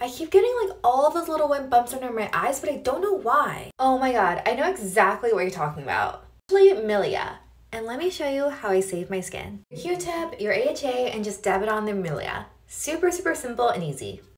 I keep getting like all those little white bumps under my eyes, but I don't know why. Oh my god, I know exactly what you're talking about. Actually, Milia. And let me show you how I save my skin. Q-tip, your AHA, and just dab it on the Milia. Super, super simple and easy.